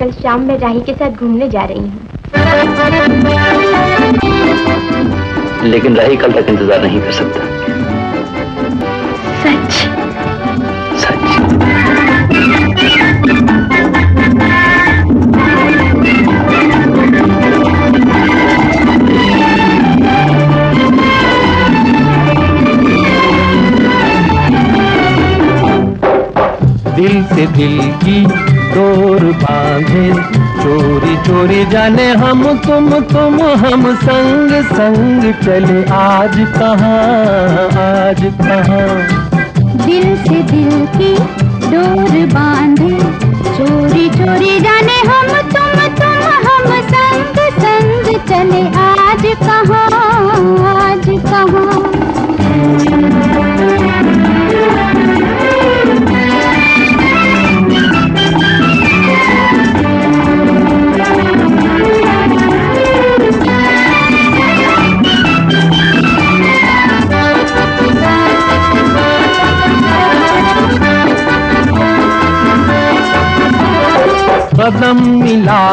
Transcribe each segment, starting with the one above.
कल शाम में राही के साथ घूमने जा रही हूँ। लेकिन राही कल तक इंतज़ार नहीं कर सकता। सच? सच। दिल से दिल की डोर बांधे। चोरी चोरी जाने हम तुम तुम हम संग संग चले आज कहाँ आज कहाँ। दिल से दिल की डोर बांधे, चोरी चोरी जाने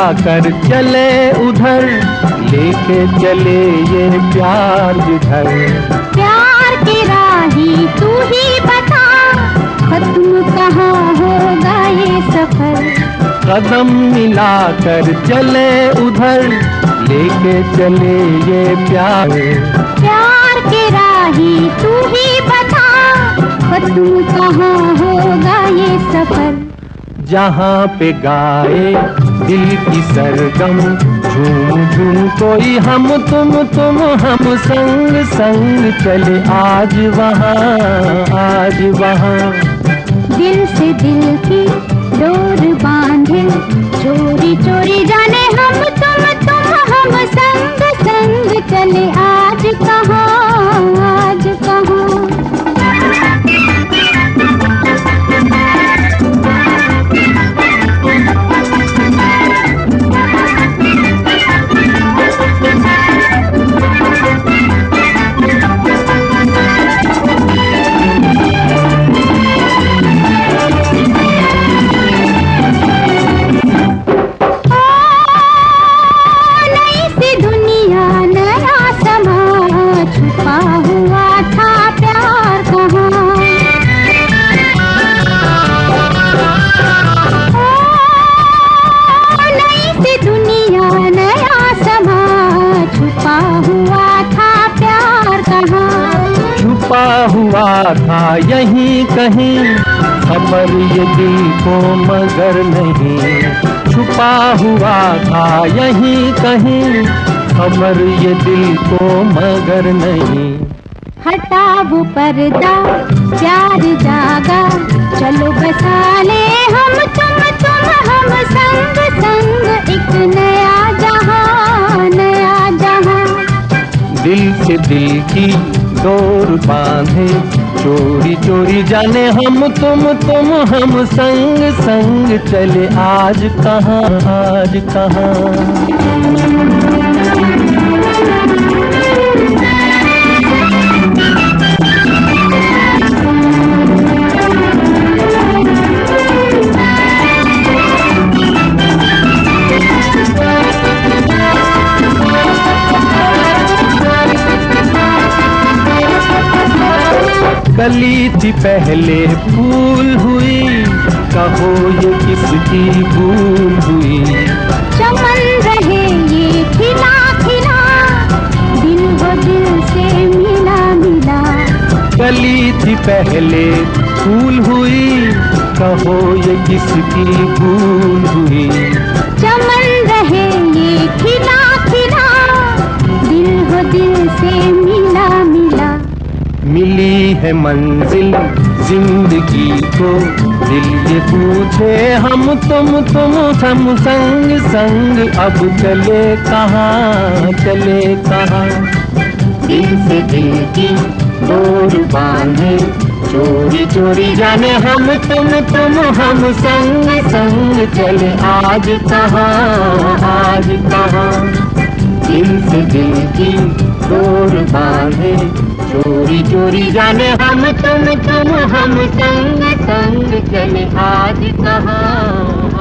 मिलाकर चले उधर लेके चले ये प्यार जिधर। प्यार की राही तू ही बता खत्म कहाँ होगा ये सफ़र? कदम मिलाकर चले उधर लेके चले ये प्यार। प्यार की राही तू ही बता खत्म कहाँ होगा ये सफ़र? जहाँ पे गाए दिल की सरगम, झूम झूम कोई हम, तुम तुम, हम संग संग चले आज वहाँ आज वहाँ। दिल से दिल की डोर बांधे, चोरी चोरी जाने हम, तुम तुम, हम संग संग चले हुआ था यही कहीं खबर ये दिल को मगर नहीं। छुपा हुआ था यही कहीं खबर ये दिल को मगर नहीं। हटा वो पर्दा प्यार जागा, चलो बसा ले हम डोर बांधे। चोरी चोरी जाने हम, तुम तुम, हम संग संग चले आज कहाँ आज कहाँ। कली थी पहले फूल हुई। कहो ये किसकी भूल हुई? चमन रहे ये खिला खिला दिल वो दिल से मिला मिला। कली थी पहले फूल हुई। कहो ये किसकी भूल हुई? चमन रहे ये खिला खिला दिल वो दिल से मिली है मंजिल ज़िंदगी को। दिल ये पूछे हम तुम तुम, हम संग संग। अब चले कहाँ चले कहाँ? दिल से दिल की डोर बांधे। चोरी चोरी जाने हम तुम तुम, हम संग संग। चले आज कहाँ आज कहाँ? दिल से दिल की डोर बांधे। चोरी जाने हम तुम तुम हम संग संग चले आज कहाँ?